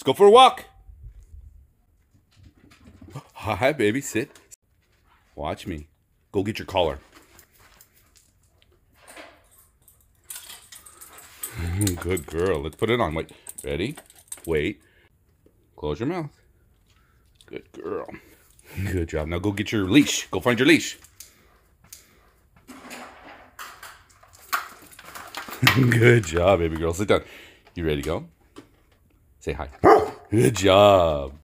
Let's go for a walk. Hi, baby. Sit. Watch me. Go get your collar. Good girl. Let's put it on. Wait. Ready? Wait. Close your mouth. Good girl. Good job. Now go get your leash. Go find your leash. Good job, baby girl. Sit down. You ready to go? Say hi. Good job.